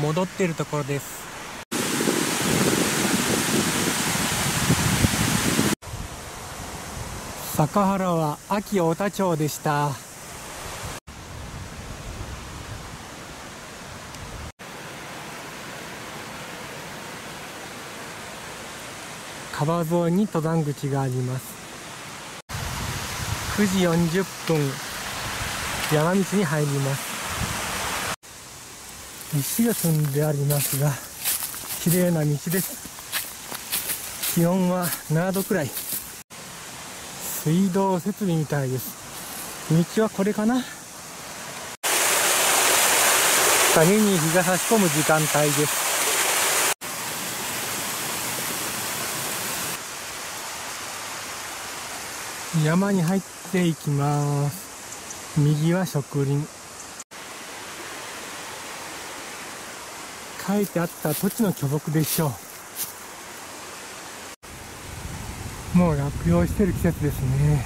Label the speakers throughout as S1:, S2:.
S1: 戻っているところです。坂原は秋太田町でした。川沿いに登山口があります。9時40分山道に入ります。石が積んでありますが綺麗な道です。気温は7度くらい。水道設備みたいです。道はこれかな？影に日が差し込む時間帯です。山に入っていきます。右は植林。書いてあった土地の巨木でしょう。もう落葉してる季節ですね。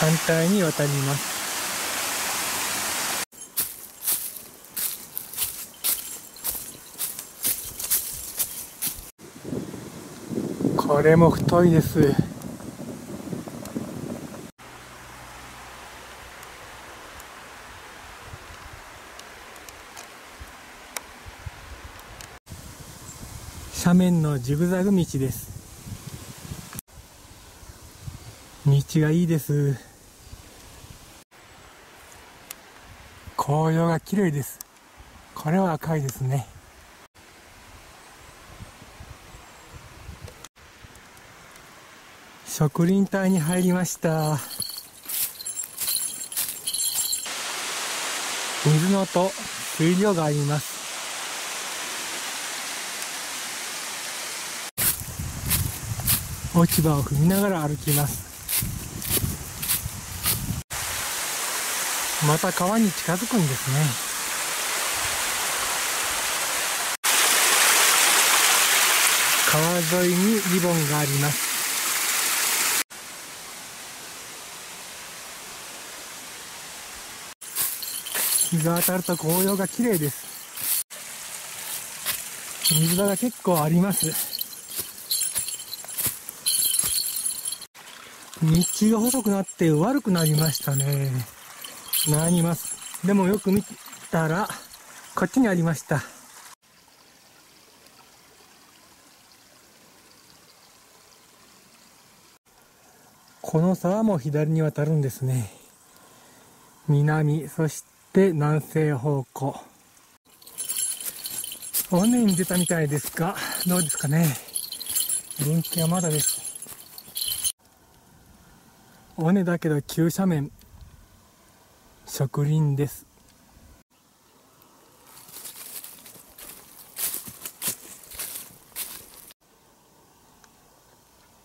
S1: 反対に渡ります。これも太いです。斜面のジグザグ道です。道がいいです。紅葉が綺麗です。これは赤いですね。植林帯に入りました。水の音水量があります。落ち葉を踏みながら歩きます。また川に近づくんですね。川沿いにリボンがあります。日が当たると紅葉が綺麗です。水場が結構あります。道が細くなって悪くなりましたね。なります。でもよく見たらこっちにありました。この沢も左に渡るんですね。南そして南西方向。尾根に出たみたいですがどうですかね。分岐はまだです。尾根だけど急斜面。植林です。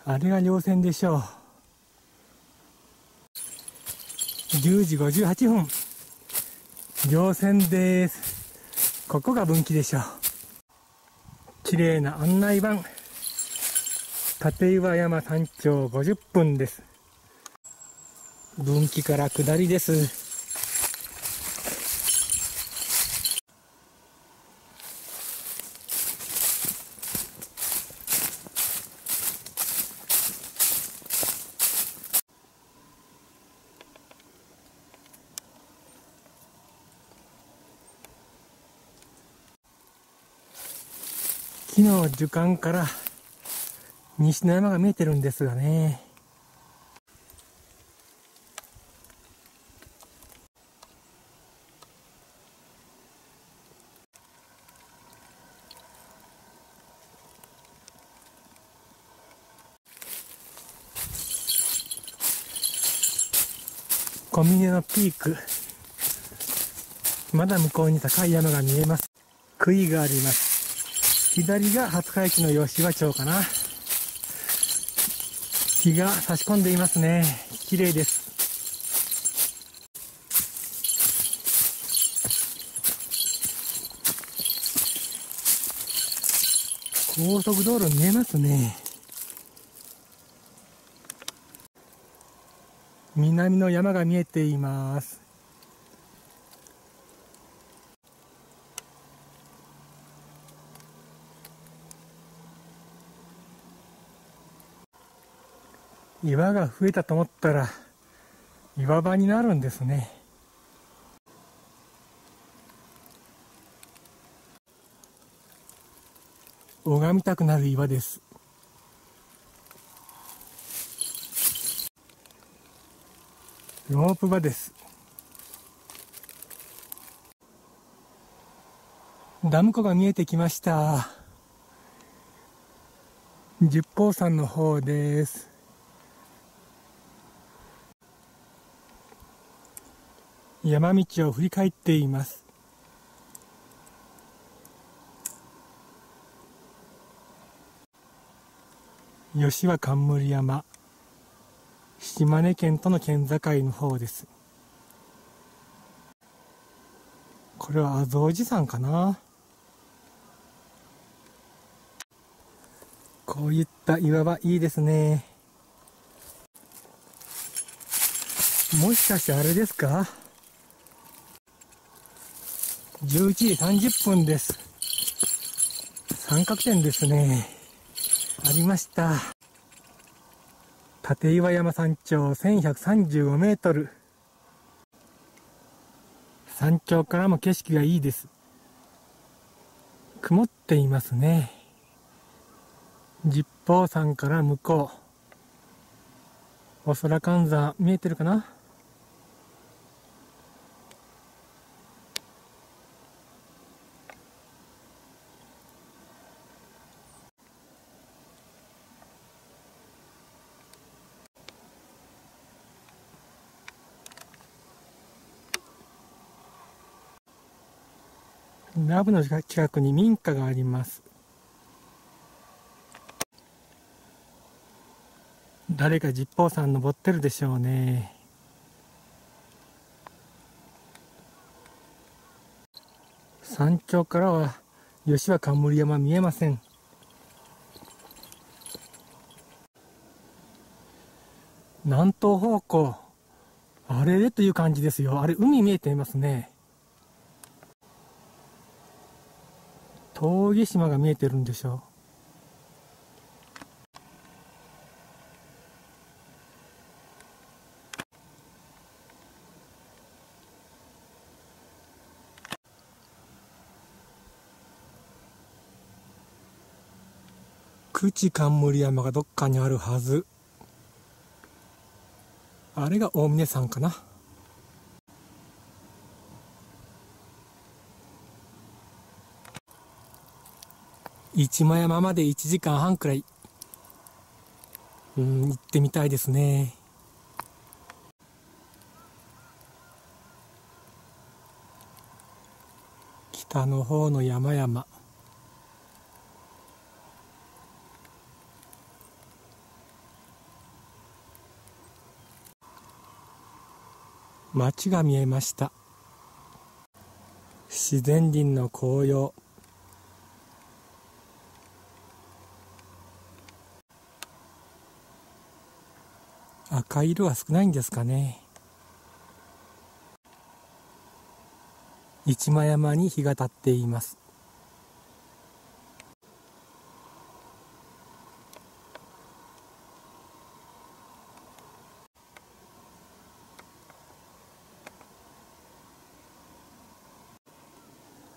S1: あれが稜線でしょう。10時58分。稜線です。ここが分岐でしょう。綺麗な案内板。立岩山山頂50分です。分岐から下りです。昨日樹幹から西の山が見えてるんですがね。小峰のピーク。まだ向こうに高い山が見えます。杭があります。左が廿日市の吉羽町かな日が差し込んでいますね綺麗です高速道路見えますね。南の山が見えています。岩が増えたと思ったら岩場になるんですね。拝みたくなる岩です。ロープ場です。ダム湖が見えてきました。十方山の方です。山道を振り返っています。吉和冠山島根県との県境の方です。これは阿蔵寺山かな。こういった岩場いいですね。もしかしてあれですか？11時30分です。三角点ですね。ありました。立岩山山頂1135メートル。山頂からも景色がいいです。曇っていますね。十方山から向こう。お空観山見えてるかな？ラブの近くに民家があります。誰か十方山登ってるでしょうね。山頂からは吉和冠山見えません。南東方向あれ？でという感じですよ。あれ海見えていますね。峠島が見えてるんでしょう。口冠山がどっかにあるはず。あれが大峰山かな。市間山まで1時間半くらい、うん、行ってみたいですね。北の方の山々。町が見えました自然林の紅葉赤色は少ないんですかね。市間山に日が立っています。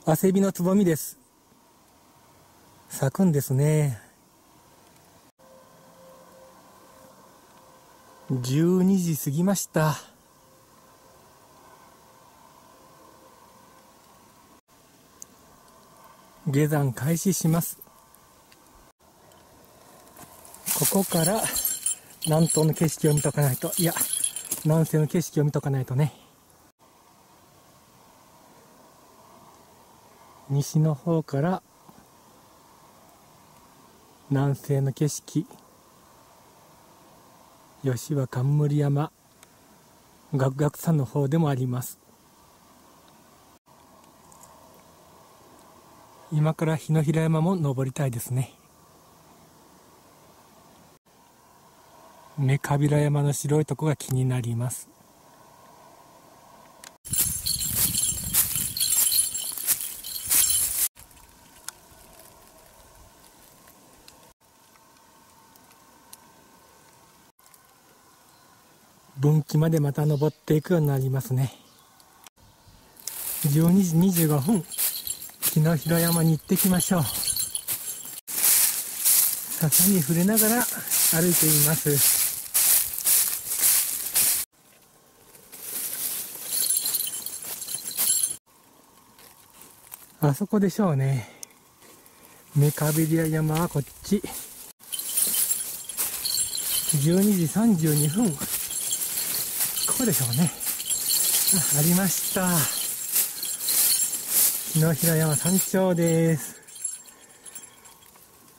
S1: 汗びのつぼみです。咲くんですね。12時過ぎました。下山開始します。ここから南東の景色を見とかないと。いや南西の景色を見とかないとね。西の方から南西の景色。吉羽冠山ガクガクさんの方でもあります。今から日の平山も登りたいですね。目かびら山の白いとこが気になります。分岐までまた登っていくようになりますね。12時25分日の広山に行ってきましょう。笹に触れながら歩いています。あそこでしょうね。メカビリア山はこっち。12時32分ここでしょうね。あありました。日の平山山頂です。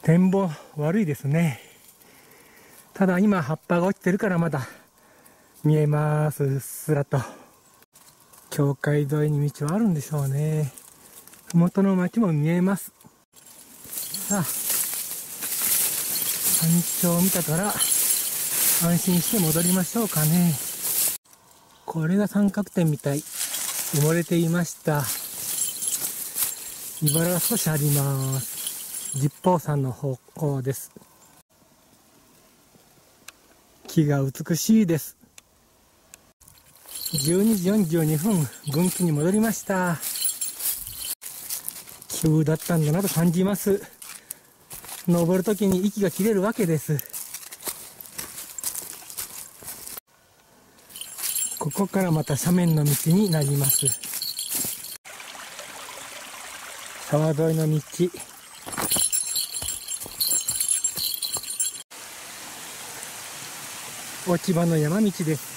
S1: 展望悪いですね。ただ今葉っぱが落ちてるからまだ見えます。うっすらと。境界沿いに道はあるんでしょうね。麓の町も見えます。さあ山頂を見たから安心して戻りましょうかね。これが三角点みたい。埋もれていました。茨が少しあります。十方山の方向です。木が美しいです。12時42分分岐に戻りました。急だったんだなと感じます。登るときに息が切れるわけです。ここからまた斜面の道になります。沢沿いの道。落ち葉の山道です。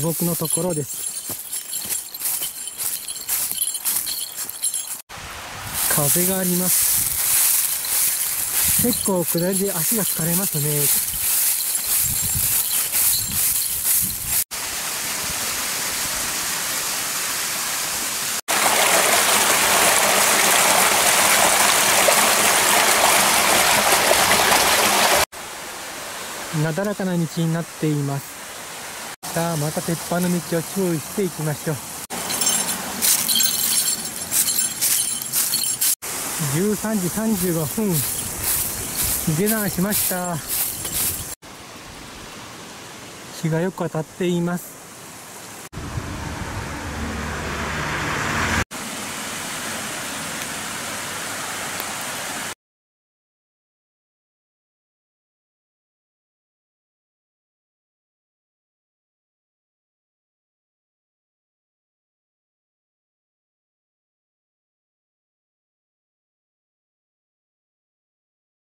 S1: 素朴のところです。風があります。結構下りで足が疲れますね。なだらかな道になっています。さあまた鉄板の道を注意していきましょう。13時35分。下山しました。日がよく当たっています。